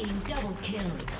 Team double kill.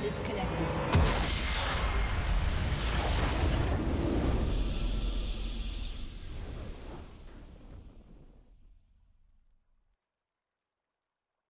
Disconnected.